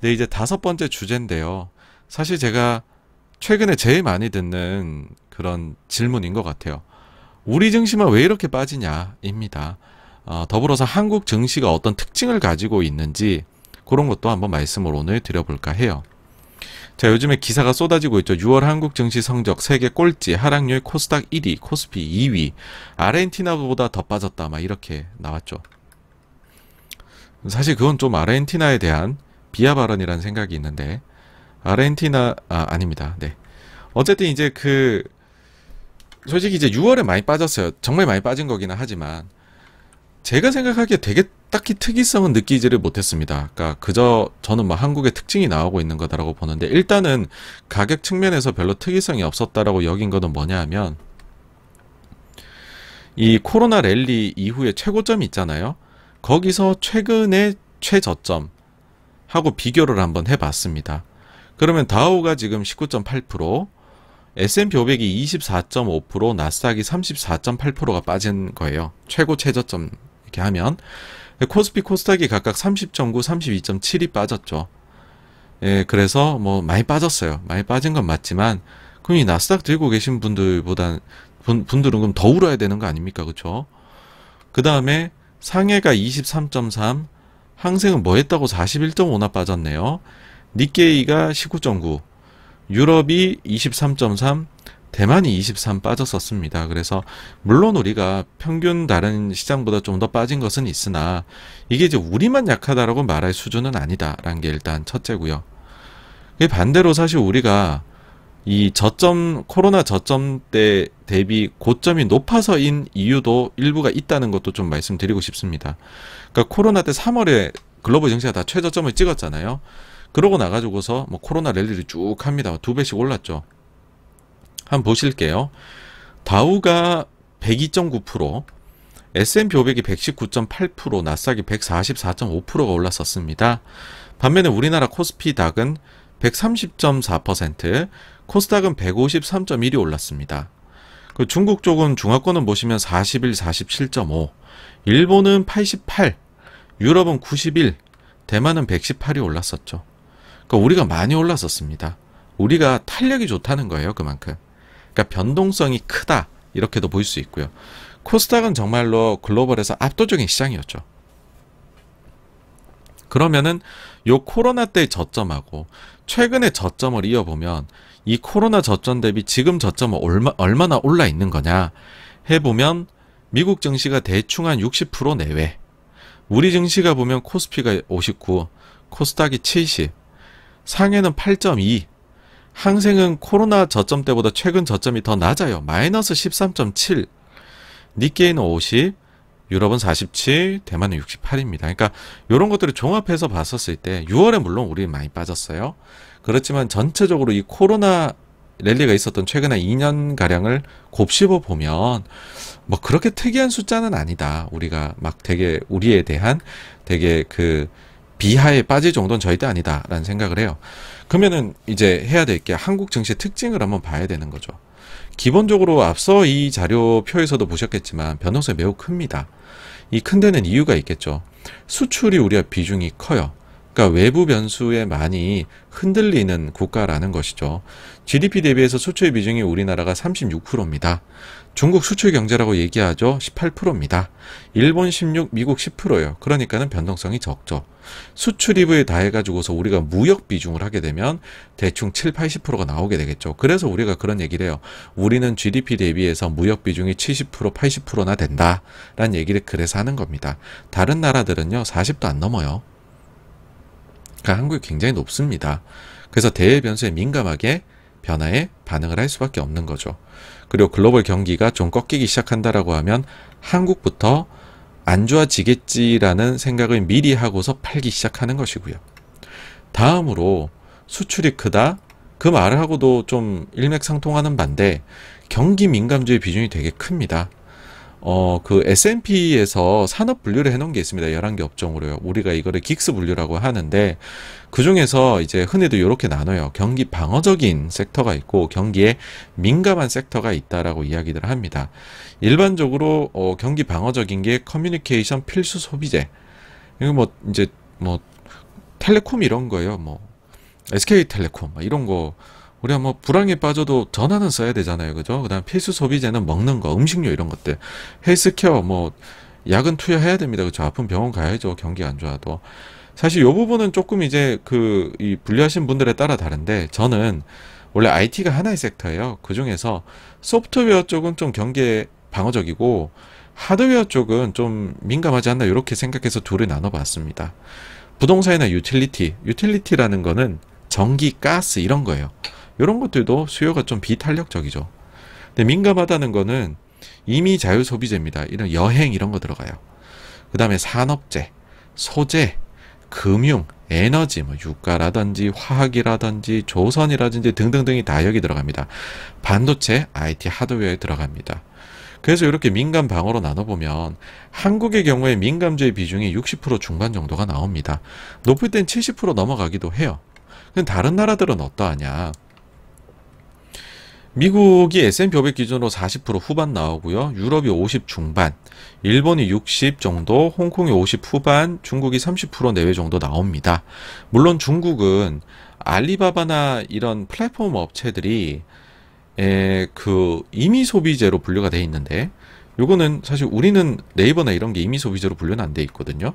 네, 이제 다섯 번째 주제인데요. 사실 제가 최근에 제일 많이 듣는 그런 질문인 것 같아요. 우리 증시만 왜 이렇게 빠지냐입니다. 어, 더불어서 한국 증시가 어떤 특징을 가지고 있는지 그런 것도 한번 말씀을 오늘 드려볼까 해요. 자, 요즘에 기사가 쏟아지고 있죠. 6월 한국 증시 성적 세계 꼴찌, 하락률 코스닥 1위, 코스피 2위, 아르헨티나보다 더 빠졌다. 막 이렇게 나왔죠. 사실 그건 좀 아르헨티나에 대한 비하 발언이라는 생각이 있는데 아르헨티나 아 아닙니다. 네. 어쨌든 이제 그 솔직히 이제 6월에 많이 빠졌어요. 정말 많이 빠진 거기는 하지만 제가 생각하기에 되게 딱히 특이성은 느끼지를 못했습니다. 그러니까 그저 저는 뭐 한국의 특징이 나오고 있는 거다라고 보는데 일단은 가격 측면에서 별로 특이성이 없었다라고 여긴 거는 뭐냐 하면 이 코로나 랠리 이후에 최고점이 있잖아요. 거기서 최근의 최저점 하고 비교를 한번 해봤습니다. 그러면 다우가 지금 19.8%, S&P 500이 24.5%, 나스닥이 34.8%가 빠진 거예요. 최고 최저점 이렇게 하면 코스피 코스닥이 각각 30.9, 32.7이 빠졌죠. 예, 그래서 뭐 많이 빠졌어요. 많이 빠진 건 맞지만 그럼 이 나스닥 들고 계신 분들보다 분, 분들은 그럼 더 울어야 되는 거 아닙니까? 그렇죠? 그 다음에 상해가 23.3, 항생은 뭐 했다고 41.5나 빠졌네요. 니케이가 19.9, 유럽이 23.3, 대만이 23 빠졌었습니다. 그래서 물론 우리가 평균 다른 시장보다 좀 더 빠진 것은 있으나 이게 이제 우리만 약하다라고 말할 수준은 아니다라는 게 일단 첫째고요. 반대로 사실 우리가 이 저점 코로나 저점 때 대비 고점이 높아서인 이유도 일부가 있다는 것도 좀 말씀드리고 싶습니다. 그러니까 코로나 때 3월에 글로벌 증시가 다 최저점을 찍었잖아요. 그러고 나가지고서 뭐 코로나 랠리를 쭉 합니다. 두 배씩 올랐죠. 한번 보실게요. 다우가 102.9%, S&P 500이 119.8%, 나스닥이 144.5%가 올랐었습니다. 반면에 우리나라 코스피 닥은 130.4%, 코스닥은 153.1이 올랐습니다. 그 중국 쪽은 중화권은 보시면 41, 47.5, 일본은 88, 유럽은 91, 대만은 118이 올랐었죠. 그러니까 우리가 많이 올랐었습니다. 우리가 탄력이 좋다는 거예요, 그만큼. 그러니까 변동성이 크다 이렇게도 볼 수 있고요. 코스닥은 정말로 글로벌에서 압도적인 시장이었죠. 그러면은 요 코로나 때 저점하고 최근에 저점을 이어보면 이 코로나 저점 대비 지금 저점은 얼마, 얼마나 올라 있는 거냐? 해보면 미국 증시가 대충 한 60% 내외. 우리 증시가 보면 코스피가 59 코스닥이 70 상해는 8.2 항생은 코로나 저점 때보다 최근 저점이 더 낮아요. 마이너스 13.7 니케이는 50 유럽은 47, 대만은 68입니다. 그러니까 이런 것들을 종합해서 봤었을 때 6월에 물론 우리 많이 빠졌어요. 그렇지만 전체적으로 이 코로나 랠리가 있었던 최근에 2년 가량을 곱씹어 보면 뭐 그렇게 특이한 숫자는 아니다. 우리가 막 되게 우리에 대한 되게 그 비하에 빠질 정도는 절대 아니다라는 생각을 해요. 그러면은 이제 해야 될 게 한국 증시의 특징을 한번 봐야 되는 거죠. 기본적으로 앞서 이 자료표에서도 보셨겠지만 변동성이 매우 큽니다. 이 큰 데는 이유가 있겠죠. 수출이 우리가 비중이 커요. 그러니까 외부 변수에 많이 흔들리는 국가라는 것이죠. GDP 대비해서 수출 비중이 우리나라가 36%입니다. 중국 수출 경제라고 얘기하죠. 18%입니다. 일본 16, 미국 10%예요. 그러니까는 변동성이 적죠. 수출 이브에 다 해가지고서 우리가 무역 비중을 하게 되면 대충 7, 80%가 나오게 되겠죠. 그래서 우리가 그런 얘기를 해요. 우리는 GDP 대비해서 무역 비중이 70%, 80%나 된다. 라는 얘기를 그래서 하는 겁니다. 다른 나라들은요, 40도 안 넘어요. 그러니까 한국이 굉장히 높습니다. 그래서 대외 변수에 민감하게 변화에 반응을 할 수밖에 없는 거죠. 그리고 글로벌 경기가 좀 꺾이기 시작한다라고 하면 한국부터 안 좋아지겠지라는 생각을 미리 하고서 팔기 시작하는 것이고요. 다음으로 수출이 크다. 그 말을 하고도 좀 일맥상통하는 반대 경기 민감주의 비중이 되게 큽니다. 어, 그 S&P에서 산업 분류를 해놓은 게 있습니다. 11개 업종으로요. 우리가 이거를 긱스 분류라고 하는데, 그 중에서 이제 흔히도 이렇게 나눠요. 경기 방어적인 섹터가 있고, 경기에 민감한 섹터가 있다라고 이야기들을 합니다. 일반적으로, 어, 경기 방어적인 게 커뮤니케이션 필수 소비재. 이거 뭐, 이제, 뭐, 텔레콤 이런 거요. 뭐 SK텔레콤 이런 거 우리가 뭐 불황에 빠져도 전화는 써야 되잖아요. 그죠? 그 다음 필수 소비재는 먹는 거, 음식료 이런 것들. 헬스케어 뭐 약은 투여해야 됩니다. 그죠? 아픈 병원 가야죠. 경기 안 좋아도. 사실 요 부분은 조금 이제 그 이 분류하신 분들에 따라 다른데 저는 원래 IT가 하나의 섹터예요. 그 중에서 소프트웨어 쪽은 좀 경계 방어적이고 하드웨어 쪽은 좀 민감하지 않나 이렇게 생각해서 둘을 나눠봤습니다. 부동산이나 유틸리티, 유틸리티라는 거는 전기, 가스 이런 거예요. 이런 것들도 수요가 좀 비탄력적이죠. 근데 민감하다는 거는 임의 자유 소비재입니다. 이런 여행 이런 거 들어가요. 그 다음에 산업재, 소재, 금융, 에너지, 뭐 유가라든지 화학이라든지 조선이라든지 등등등이 다 여기 들어갑니다. 반도체, IT 하드웨어에 들어갑니다. 그래서 이렇게 민감 방어로 나눠보면 한국의 경우에 민감주의 비중이 60% 중반 정도가 나옵니다. 높을 땐 70% 넘어가기도 해요. 근데 다른 나라들은 어떠하냐? 미국이 S&P 500 기준으로 40% 후반 나오고요. 유럽이 50 중반, 일본이 60 정도, 홍콩이 50 후반, 중국이 30% 내외 정도 나옵니다. 물론 중국은 알리바바나 이런 플랫폼 업체들이 에, 그 이미 소비재로 분류가 돼 있는데 요거는 사실 우리는 네이버나 이런 게 이미 소비재로 분류는 안 돼 있거든요.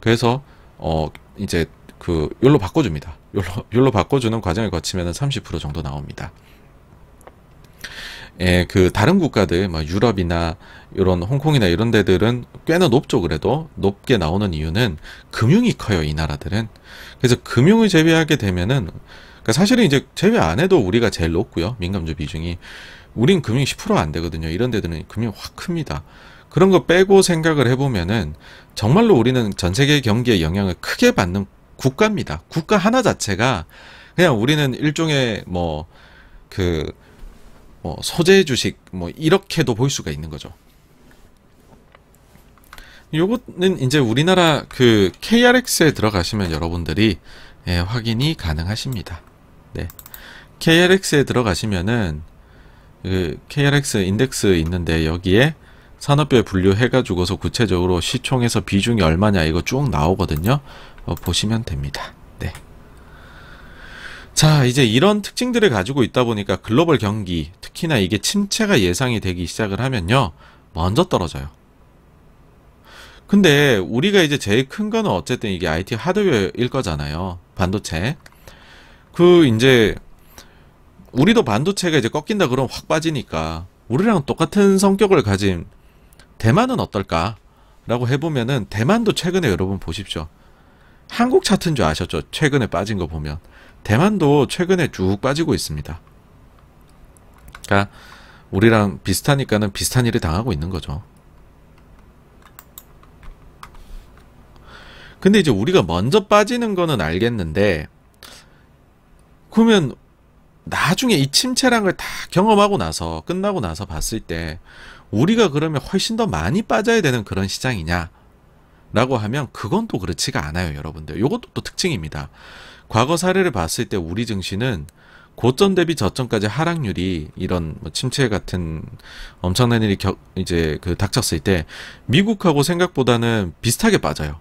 그래서 어 이제 그 요로 바꿔줍니다. 요로 요로 바꿔주는 과정을 거치면은 30% 정도 나옵니다. 예, 그 다른 국가들, 뭐 유럽이나 이런 홍콩이나 이런 데들은 꽤나 높죠. 그래도 높게 나오는 이유는 금융이 커요. 이 나라들은. 그래서 금융을 제외하게 되면은 그러니까 사실은 이제 제외 안 해도 우리가 제일 높고요. 민감주 비중이. 우린 금융이 10%안 되거든요. 이런 데들은 금융이 확 큽니다. 그런 거 빼고 생각을 해보면은 정말로 우리는 전 세계 경기에 영향을 크게 받는 국가입니다. 국가 하나 자체가 그냥 우리는 일종의 뭐그 뭐 소재 주식 뭐 이렇게도 볼 수가 있는 거죠. 요거는 이제 우리나라 그 KRX에 들어가시면 여러분들이 예, 확인이 가능하십니다. 네. KRX에 들어가시면은 그 KRX 인덱스 있는데 여기에 산업별 분류해 가지고서 구체적으로 시총에서 비중이 얼마냐 이거 쭉 나오거든요. 어, 보시면 됩니다. 네. 자, 이제 이런 특징들을 가지고 있다 보니까 글로벌 경기, 특히나 이게 침체가 예상이 되기 시작을 하면요. 먼저 떨어져요. 근데 우리가 이제 제일 큰 거는 어쨌든 이게 IT 하드웨어일 거잖아요. 반도체. 그 이제 우리도 반도체가 이제 꺾인다 그러면 확 빠지니까 우리랑 똑같은 성격을 가진 대만은 어떨까? 라고 해보면은 대만도 최근에 여러분 보십시오. 한국 차트인 줄 아셨죠? 최근에 빠진 거 보면. 대만도 최근에 쭉 빠지고 있습니다. 그러니까 우리랑 비슷하니까는 비슷한 일을 당하고 있는 거죠. 근데 이제 우리가 먼저 빠지는 거는 알겠는데 그러면 나중에 이 침체란 걸 다 경험하고 나서 끝나고 나서 봤을 때 우리가 그러면 훨씬 더 많이 빠져야 되는 그런 시장이냐 라고 하면 그건 또 그렇지가 않아요 여러분들 이것도 또 특징입니다 과거 사례를 봤을 때 우리 증시는 고점 대비 저점까지 하락률이 이런 뭐 침체 같은 엄청난 일이 겨, 이제 그 닥쳤을 때 미국하고 생각보다는 비슷하게 빠져요.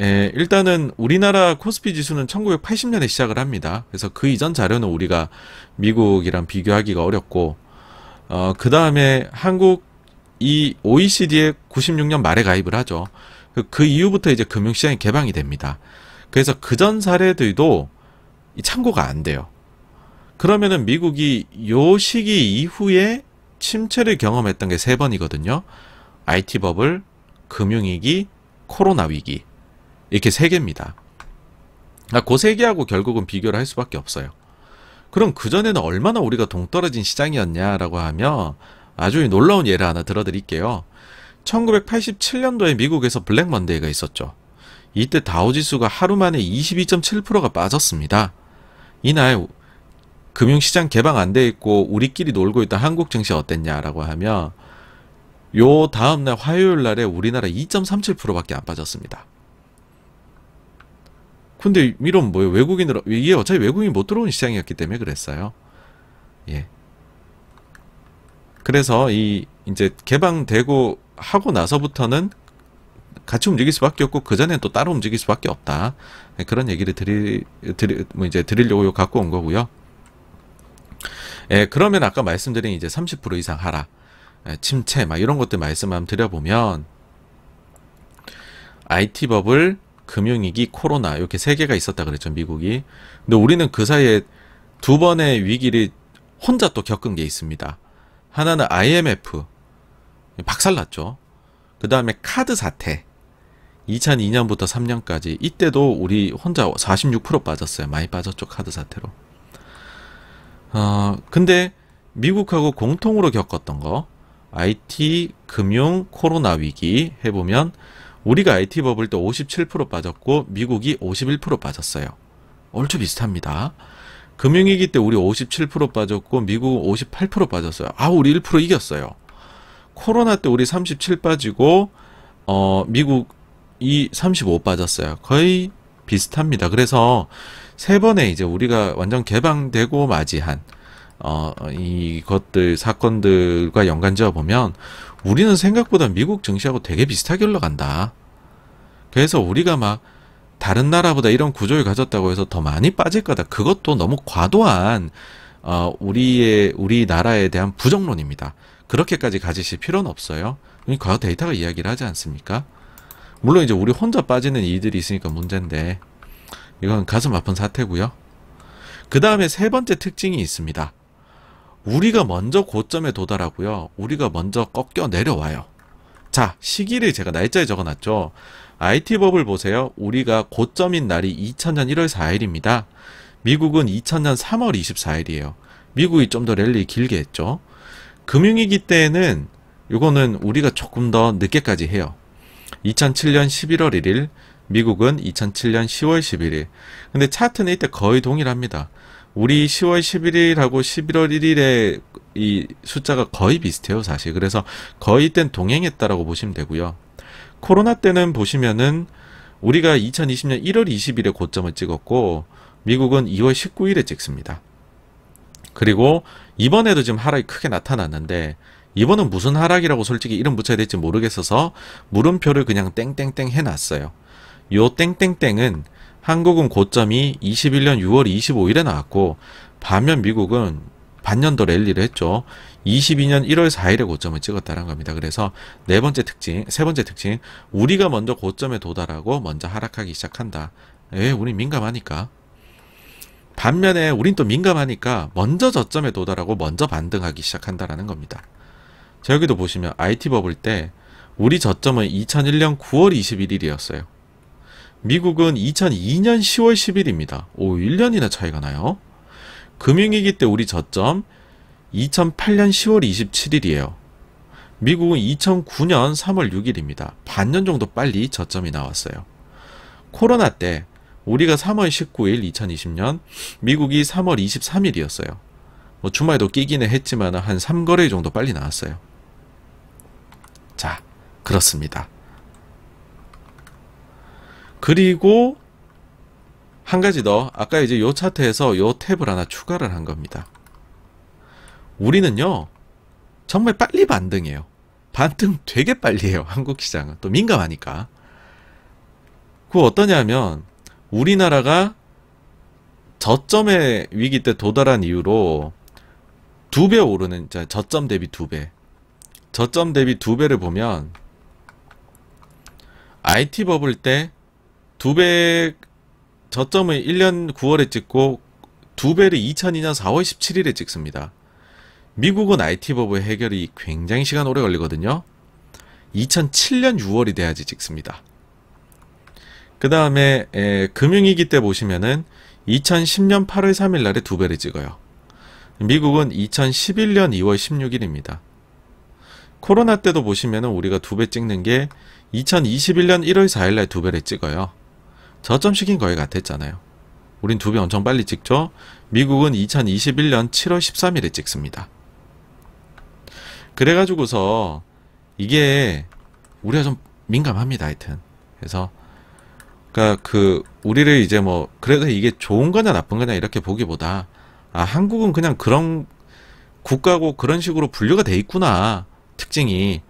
에, 일단은 우리나라 코스피 지수는 1980년에 시작을 합니다. 그래서 그 이전 자료는 우리가 미국이랑 비교하기가 어렵고 어, 그 다음에 한국 이 OECD에 96년 말에 가입을 하죠. 그, 그 이후부터 이제 금융시장이 개방이 됩니다. 그래서 그전 사례들도 참고가 안 돼요. 그러면은 미국이 요 시기 이후에 침체를 경험했던 게 세 번이거든요. IT 버블, 금융위기, 코로나 위기. 이렇게 세 개입니다. 아, 그세 개하고 결국은 비교를 할 수밖에 없어요. 그럼 그전에는 얼마나 우리가 동떨어진 시장이었냐라고 하면 아주 놀라운 예를 하나 들어드릴게요. 1987년도에 미국에서 블랙 먼데이가 있었죠. 이때 다우지수가 하루 만에 22.7%가 빠졌습니다. 이날 금융시장 개방 안 돼 있고 우리끼리 놀고 있던 한국 증시 어땠냐라고 하면 요 다음날 화요일 날에 우리나라 2.37%밖에 안 빠졌습니다. 근데 이런 뭐예요? 외국인으로 이게 어차피 외국인 못 들어오는 시장이었기 때문에 그랬어요. 예. 그래서 이 이제 개방되고 하고 나서부터는 같이 움직일 수밖에 없고 그 전에 또 따로 움직일 수밖에 없다. 네, 그런 얘기를 드리, 드리 뭐 이제 드리려고 갖고 온 거고요. 예, 그러면 아까 말씀드린 이제 30% 이상 하라. 예, 침체 막 이런 것들 말씀 한번 드려보면 IT 버블, 금융위기, 코로나 이렇게 세 개가 있었다 그랬죠 미국이. 근데 우리는 그 사이에 두 번의 위기를 혼자 또 겪은 게 있습니다. 하나는 IMF 박살났죠. 그 다음에 카드 사태 2002년부터 3년까지 이때도 우리 혼자 46% 빠졌어요. 많이 빠졌죠 카드 사태로. 어 근데 미국하고 공통으로 겪었던 거 IT 금융 코로나 위기 해보면 우리가 IT 버블 때 57% 빠졌고 미국이 51% 빠졌어요. 얼추 비슷합니다. 금융위기 때 우리 57% 빠졌고 미국 58% 빠졌어요. 아, 우리 1% 이겼어요. 코로나 때 우리 37 빠지고 어 미국 이 35 빠졌어요. 거의 비슷합니다. 그래서 세 번에 이제 우리가 완전 개방되고 맞이한 어 이것들 사건들과 연관지어 보면 우리는 생각보다 미국 증시하고 되게 비슷하게 올라간다. 그래서 우리가 막 다른 나라보다 이런 구조를 가졌다고 해서 더 많이 빠질 거다. 그것도 너무 과도한 어, 우리의 우리나라에 대한 부정론입니다. 그렇게까지 가지실 필요는 없어요. 과거 데이터가 이야기를 하지 않습니까? 물론 이제 우리 혼자 빠지는 이들이 있으니까 문제인데 이건 가슴 아픈 사태고요. 그 다음에 세 번째 특징이 있습니다. 우리가 먼저 고점에 도달하고요. 우리가 먼저 꺾여 내려와요. 자, 시기를 제가 날짜에 적어놨죠. IT 법을 보세요. 우리가 고점인 날이 2000년 1월 4일입니다. 미국은 2000년 3월 24일이에요. 미국이 좀 더 랠리 길게 했죠. 금융위기 때는 이거는 우리가 조금 더 늦게까지 해요. 2007년 11월 1일, 미국은 2007년 10월 11일. 근데 차트는 이때 거의 동일합니다. 우리 10월 11일하고 11월 1일에 이 숫자가 거의 비슷해요, 사실. 그래서 거의 땐 동행했다라고 보시면 되고요. 코로나 때는 보시면은 우리가 2020년 1월 20일에 고점을 찍었고 미국은 2월 19일에 찍습니다. 그리고 이번에도 지금 하락이 크게 나타났는데 이번은 무슨 하락이라고 솔직히 이름 붙여야 될지 모르겠어서 물음표를 그냥 땡땡땡 해놨어요. 요 땡땡땡은 한국은 고점이 21년 6월 25일에 나왔고 반면 미국은 반년도 랠리를 했죠. 22년 1월 4일에 고점을 찍었다는 겁니다. 그래서 네 번째 특징, 세 번째 특징, 우리가 먼저 고점에 도달하고 먼저 하락하기 시작한다. 왜? 우리 민감하니까. 반면에 우린 또 민감하니까 먼저 저점에 도달하고 먼저 반등하기 시작한다라는 겁니다. 자, 여기도 보시면 IT 버블 때 우리 저점은 2001년 9월 21일이었어요. 미국은 2002년 10월 10일입니다. 오, 1년이나 차이가 나요. 금융위기 때 우리 저점 2008년 10월 27일이에요. 미국은 2009년 3월 6일입니다. 반년 정도 빨리 저점이 나왔어요. 코로나 때 우리가 3월 19일 2020년, 미국이 3월 23일이었어요. 뭐 주말에도 끼기는 했지만 한 3거래 정도 빨리 나왔어요. 자, 그렇습니다. 그리고 한 가지 더 아까 이제 요 차트에서 요 탭을 하나 추가를 한 겁니다. 우리는요 정말 빨리 반등해요. 반등 되게 빨리 해요. 한국 시장은 또 민감하니까. 그 어떠냐면 우리나라가 저점의 위기 때 도달한 이후로 두 배 오르는 저점 대비 두 배. 저점 대비 두 배를 보면 IT 버블 때 두 배 저점을 1년 9월에 찍고 두 배를 2002년 4월 17일에 찍습니다. 미국은 IT 버블 해결이 굉장히 시간 오래 걸리거든요. 2007년 6월이 돼야지 찍습니다. 그 다음에 금융위기 때 보시면은 2010년 8월 3일 날에 두 배를 찍어요. 미국은 2011년 2월 16일입니다. 코로나 때도 보시면은 우리가 두 배 찍는 게 2021년 1월 4일 날 두 배를 찍어요. 저점 시긴 거의 같았잖아요. 우린 두 배 엄청 빨리 찍죠. 미국은 2021년 7월 13일에 찍습니다. 그래가지고서 이게 우리가 좀 민감합니다. 하여튼 그래서 그러니까 그 우리를 이제 뭐 그래도 이게 좋은 거냐 나쁜 거냐 이렇게 보기보다 아 한국은 그냥 그런 국가고 그런 식으로 분류가 돼 있구나 특징이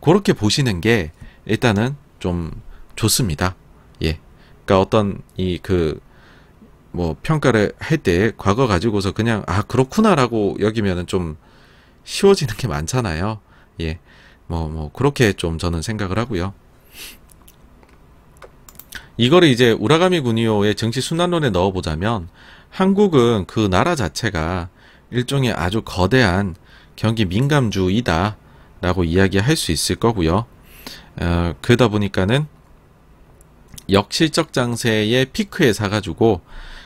그렇게 보시는 게 일단은 좀 좋습니다. 예. 그러니까 어떤 이 그 뭐 평가를 할 때 과거 가지고서 그냥 아 그렇구나라고 여기면은 좀 쉬워지는 게 많잖아요. 예. 뭐, 뭐, 그렇게 좀 저는 생각을 하고요. 이거를 이제 우라가미 군이오의 정치 순환론에 넣어 보자면 한국은 그 나라 자체가 일종의 아주 거대한 경기 민감주이다 라고 이야기할 수 있을 거고요. 어, 그러다 보니까는 역실적 장세의 피크에 사가지고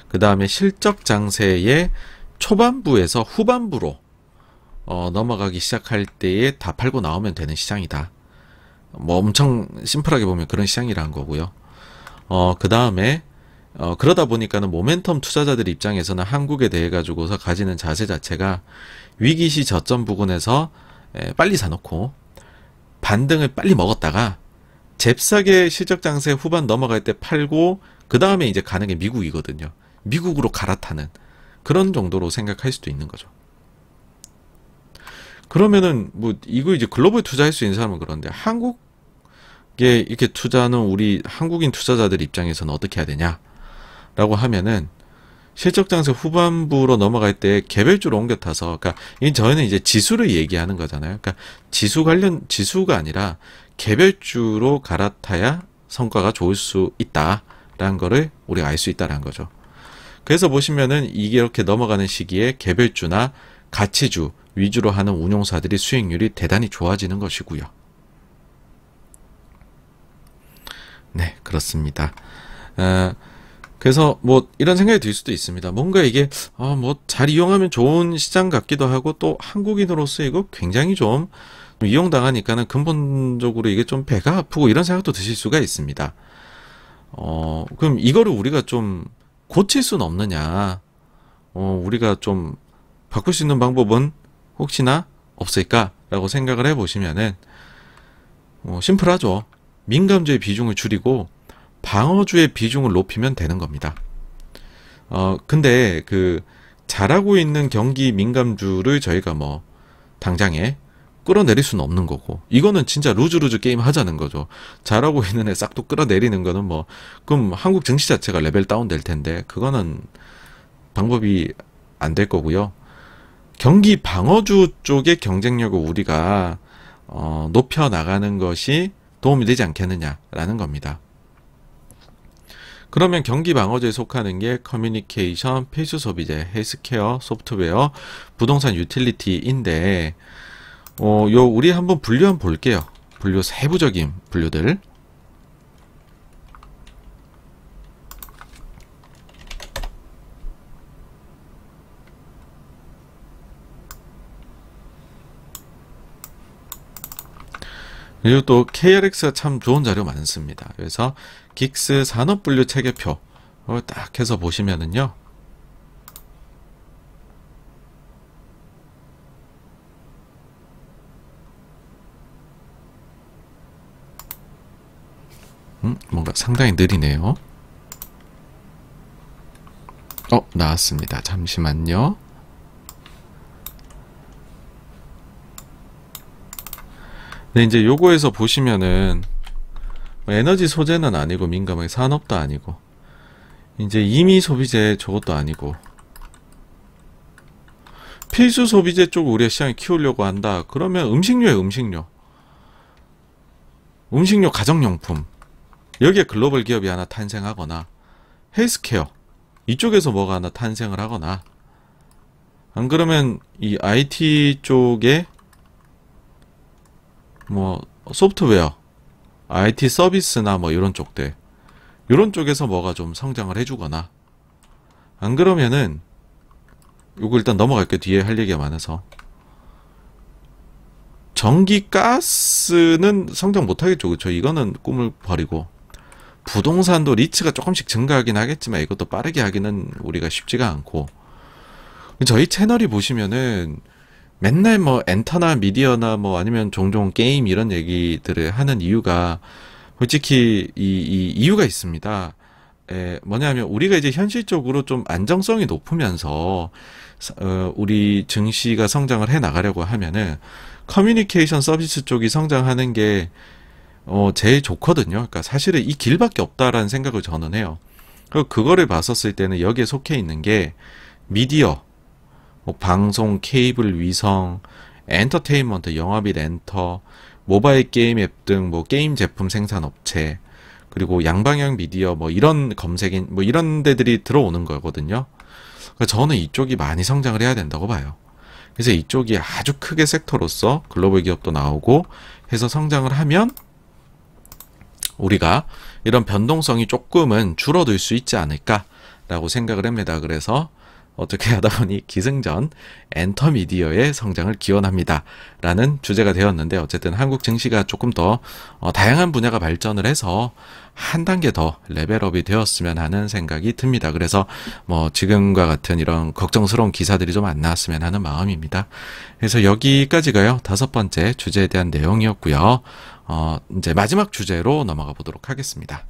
그 다음에 실적 장세의 초반부에서 후반부로 어, 넘어가기 시작할 때에 다 팔고 나오면 되는 시장이다. 뭐 엄청 심플하게 보면 그런 시장이라는 거고요. 어, 그 다음에 어, 그러다 보니까는 모멘텀 투자자들 입장에서는 한국에 대해 가지고서 가지는 자세 자체가 위기시 저점 부근에서 에, 빨리 사놓고 반등을 빨리 먹었다가 잽싸게 실적 장세 후반 넘어갈 때 팔고 그 다음에 이제 가는 게 미국이거든요. 미국으로 갈아타는 그런 정도로 생각할 수도 있는 거죠. 그러면은 뭐 이거 이제 글로벌 투자할 수 있는 사람은 그런데 한국에 이렇게 투자하는 우리 한국인 투자자들 입장에서는 어떻게 해야 되냐 라고 하면은 실적 장세 후반부로 넘어갈 때 개별주로 옮겨 타서 그러니까 이 저희는 이제 지수를 얘기하는 거잖아요. 그러니까 지수 관련 지수가 아니라 개별주로 갈아타야 성과가 좋을 수 있다라는 거를 우리가 알 수 있다라는 거죠. 그래서 보시면은 이게 이렇게 넘어가는 시기에 개별주나 가치주 위주로 하는 운용사들이 수익률이 대단히 좋아지는 것이고요. 네, 그렇습니다. 어, 그래서 뭐 이런 생각이 들 수도 있습니다. 뭔가 이게 어, 뭐잘 이용하면 좋은 시장 같기도 하고 또 한국인으로서 이거 굉장히 좀 이용당하니까는 근본적으로 이게 좀 배가 아프고 이런 생각도 드실 수가 있습니다. 어, 그럼 이거를 우리가 좀 고칠 수는 없느냐? 어, 우리가 좀 바꿀 수 있는 방법은 혹시나 없을까라고 생각을 해보시면은 어, 심플하죠. 민감주의 비중을 줄이고 방어주의 비중을 높이면 되는 겁니다. 어, 근데 그 잘하고 있는 경기 민감주를 저희가 뭐 당장에 끌어내릴 수는 없는 거고 이거는 진짜 lose-lose 게임 하자는 거죠. 잘하고 있는 애 싹 다 끌어내리는 거는 뭐 그럼 한국 증시 자체가 레벨 다운 될 텐데 그거는 방법이 안 될 거고요. 경기 방어주 쪽의 경쟁력을 우리가 어, 높여 나가는 것이 도움이 되지 않겠느냐라는 겁니다. 그러면 경기 방어주에 속하는 게 커뮤니케이션, 필수 소비재, 헬스케어, 소프트웨어, 부동산 유틸리티인데 어, 요 우리 한번 분류 한번 볼게요. 분류 세부적인 분류들. 그리고 또 KRX가 참 좋은 자료 많습니다. 그래서 긱스 산업분류 체계표 딱 해서 보시면은요. 음, 뭔가 상당히 느리네요. 어, 나왔습니다. 잠시만요. 네, 이제 요거에서 보시면은 뭐 에너지 소재는 아니고 민감하게 산업도 아니고 이제 이미 소비재 저것도 아니고 필수 소비재 쪽 우리가 시장에 키우려고 한다. 그러면 음식료에 음식료. 음식료 가정용품. 여기에 글로벌 기업이 하나 탄생하거나 헬스케어. 이쪽에서 뭐가 하나 탄생을 하거나 안 그러면 이 IT 쪽에 뭐 소프트웨어, IT 서비스나 뭐 이런 쪽들 이런 쪽에서 뭐가 좀 성장을 해주거나. 안 그러면은 요거 일단 넘어갈게요 뒤에 할 얘기가 많아서. 전기 가스는 성장 못하겠죠. 그쵸? 이거는 꿈을 버리고. 부동산도 리츠가 조금씩 증가하긴 하겠지만 이것도 빠르게 하기는 우리가 쉽지가 않고. 저희 채널이 보시면은 맨날 뭐 엔터나 미디어나 뭐 아니면 종종 게임 이런 얘기들을 하는 이유가 솔직히 이, 이 이유가 있습니다. 에, 뭐냐면 우리가 이제 현실적으로 좀 안정성이 높으면서 어, 우리 증시가 성장을 해 나가려고 하면은 커뮤니케이션 서비스 쪽이 성장하는 게 어, 제일 좋거든요. 그러니까 사실은 이 길밖에 없다라는 생각을 저는 해요. 그리고 그거를 봤었을 때는 여기에 속해 있는 게 미디어, 뭐 방송, 케이블, 위성, 엔터테인먼트, 영화 및 엔터, 모바일 게임 앱 등 뭐 게임 제품 생산 업체, 그리고 양방향 미디어 뭐 이런 검색인 뭐 이런 데들이 들어오는 거거든요. 그러니까 저는 이쪽이 많이 성장을 해야 된다고 봐요. 그래서 이쪽이 아주 크게 섹터로서 글로벌 기업도 나오고 해서 성장을 하면 우리가 이런 변동성이 조금은 줄어들 수 있지 않을까라고 생각을 합니다. 그래서 어떻게 하다 보니 기승전 엔터미디어의 성장을 기원합니다. 라는 주제가 되었는데 어쨌든 한국 증시가 조금 더 어, 다양한 분야가 발전을 해서 한 단계 더 레벨업이 되었으면 하는 생각이 듭니다. 그래서 뭐 지금과 같은 이런 걱정스러운 기사들이 좀 안 나왔으면 하는 마음입니다. 그래서 여기까지가요. 다섯 번째 주제에 대한 내용이었고요. 어, 이제 마지막 주제로 넘어가 보도록 하겠습니다.